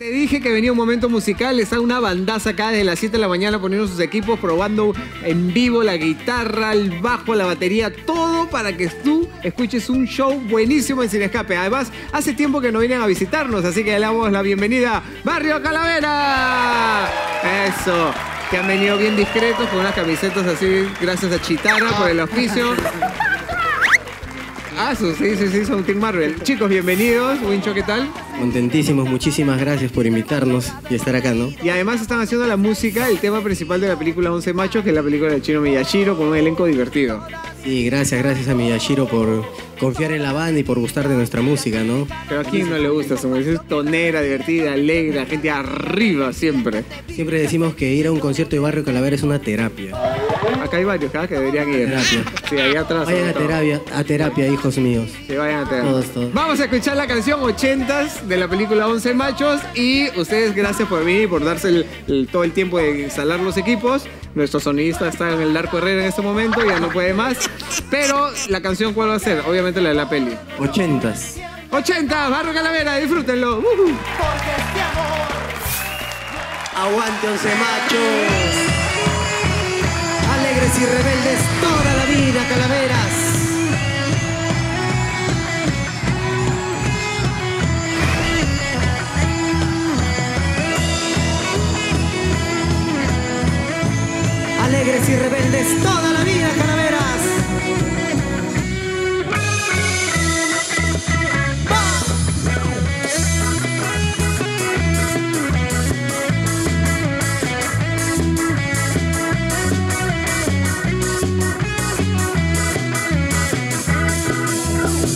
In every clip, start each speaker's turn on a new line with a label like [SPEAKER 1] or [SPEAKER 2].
[SPEAKER 1] Te dije que venía un momento musical, está una bandaza acá desde las 7 de la mañana poniendo sus equipos, probando en vivo la guitarra, el bajo, la batería, todo para que tú escuches un show buenísimo en Sin Escape. Además, hace tiempo que no vienen a visitarnos, así que le damos la bienvenida, Barrio Calavera. Eso, que han venido bien discretos con unas camisetas así, gracias a Chitara por el oficio. Ah, sí, sí, sí, son Team Marvel. Chicos, bienvenidos. Wincho, ¿qué tal?
[SPEAKER 2] Contentísimos, muchísimas gracias por invitarnos y estar acá, ¿no?
[SPEAKER 1] Y además están haciendo la música, el tema principal de la película 11 Machos, que es la película de Chino Miyashiro, con un elenco divertido.
[SPEAKER 2] Sí, gracias, gracias a Miyashiro por confiar en la banda y por gustar de nuestra música, ¿no?
[SPEAKER 1] Pero a quién no le gusta su música, es tonera, divertida, alegre, gente arriba siempre.
[SPEAKER 2] Siempre decimos que ir a un concierto de Barrio Calavera es una terapia.
[SPEAKER 1] Acá hay varios acá que deberían ir.
[SPEAKER 2] Terapia.
[SPEAKER 1] Sí, ahí atrás.
[SPEAKER 2] Vayan a
[SPEAKER 1] todo.
[SPEAKER 2] terapia, a terapia, hijos míos.
[SPEAKER 1] Sí, vayan a terapia.
[SPEAKER 2] Todos, todos.
[SPEAKER 1] Vamos a escuchar la canción 80s de la película 11 Machos y ustedes gracias por venir y por darse el- el- todo el tiempo de instalar los equipos. Nuestro sonidista está en el Darko Herrera en este momento, ya no puede más. Pero la canción, ¿cuál va a ser? Obviamente la de la peli.
[SPEAKER 2] Ochentas.
[SPEAKER 1] 80, Barrio Calavera, disfrútenlo. Ujú.
[SPEAKER 2] Aguante, once machos. Alegres y rebeldes y rebeldes toda la vida, calaveras.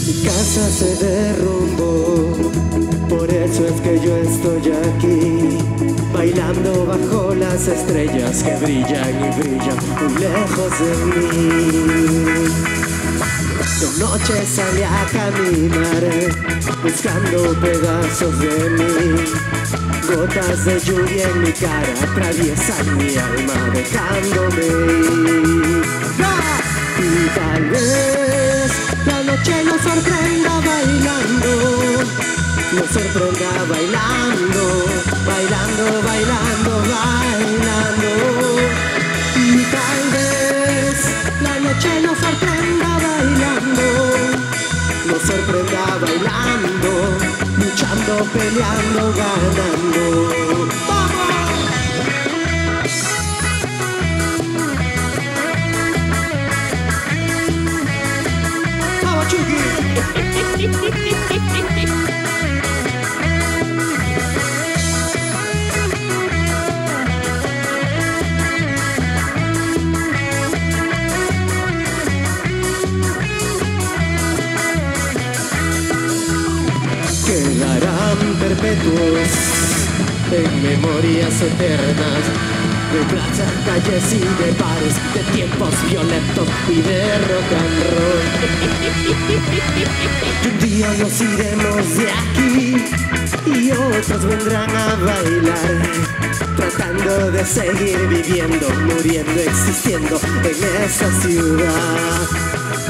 [SPEAKER 3] Mi casa se derrumbó, por eso es que yo estoy aquí, bailando bajo las estrellas que brillan y brillan muy lejos de mí. De noche salí a caminar, buscando pedazos de mí. Gotas de lluvia en mi cara atraviesan mi alma dejándome ir. Y tal vez la noche nos sorprenda bailando, nos sorprenda bailando, bailando, bailando. Y tal vez la noche nos sorprenda bailando, nos sorprenda bailando, luchando, peleando, ganando. ¡Vamos! perpetuos en memorias eternas de plazas, calles y de bares, de tiempos violentos y de rock and roll. Un día nos iremos de aquí y otros vendrán a bailar, tratando de seguir viviendo, muriendo, existiendo en esa ciudad.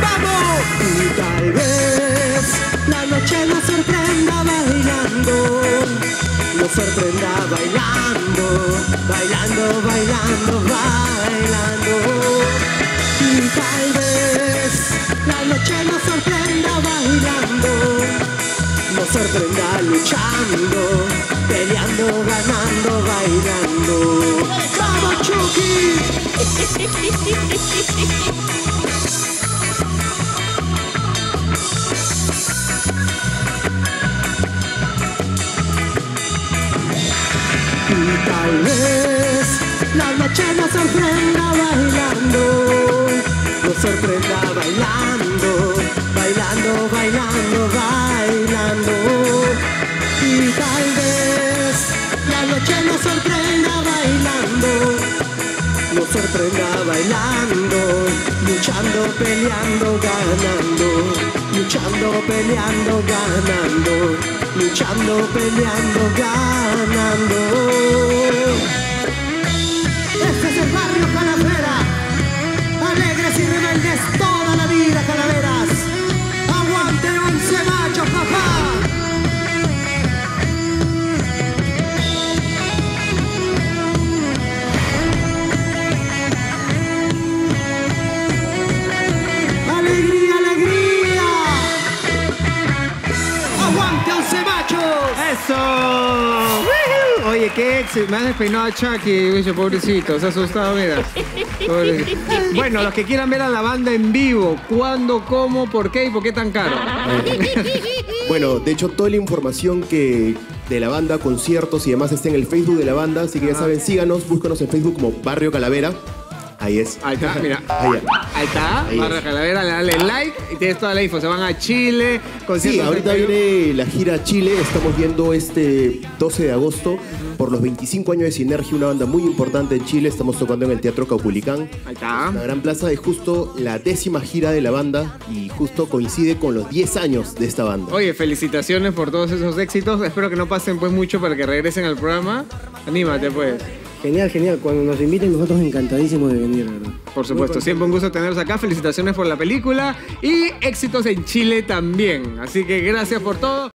[SPEAKER 3] ¡Vamos! Y tal vez nos sorprenda bailando, bailando, bailando, bailando. Y tal vez la noche nos sorprenda bailando, nos sorprenda luchando, peleando, ganando, bailando. ¡Vamos, Chucky! Y tal vez la noche nos sorprenda bailando, nos sorprenda bailando, bailando, bailando, bailando. Y tal vez la noche nos sorprenda bailando, nos sorprenda bailando, luchando, peleando, ganando, peleando, ganando, luchando, peleando, ganando. Este es el barrio Calavera, alegres y rebeldes toda la vida, calaveras.
[SPEAKER 1] Oye, qué éxito. Me has despeinado a Chucky, bicho, pobrecito. Se ha asustado, mira. Pobrecito. Bueno, los que quieran ver a la banda en vivo, ¿cuándo, cómo, por qué y por qué tan caro?
[SPEAKER 4] Bueno, de hecho, toda la información que de la banda, conciertos y demás está en el Facebook de la banda, así que ya saben, síganos, búscanos en Facebook como Barrio Calavera. Ahí es.
[SPEAKER 1] Ahí está, mira.
[SPEAKER 4] Ahí.
[SPEAKER 1] Ahí está.
[SPEAKER 4] Ahí
[SPEAKER 1] Barra
[SPEAKER 4] es.
[SPEAKER 1] Calavera, dale like y tienes toda la info. Se van a Chile,
[SPEAKER 4] Sí, ahorita viene la gira a Chile, estamos viendo este 12 de agosto por los 25 años de Sinergia, una banda muy importante en Chile, estamos tocando en el Teatro Caupulicán.
[SPEAKER 1] Ahí está.
[SPEAKER 4] La Gran Plaza es justo la décima gira de la banda y justo coincide con los 10 años de esta banda.
[SPEAKER 1] Oye, felicitaciones por todos esos éxitos. Espero que no pasen pues mucho para que regresen al programa. Anímate pues.
[SPEAKER 2] Genial, genial. Cuando nos inviten, nosotros encantadísimos de venir, ¿verdad?
[SPEAKER 1] Por supuesto, siempre un gusto tenerlos acá. Felicitaciones por la película y éxitos en Chile también. Así que gracias por todo.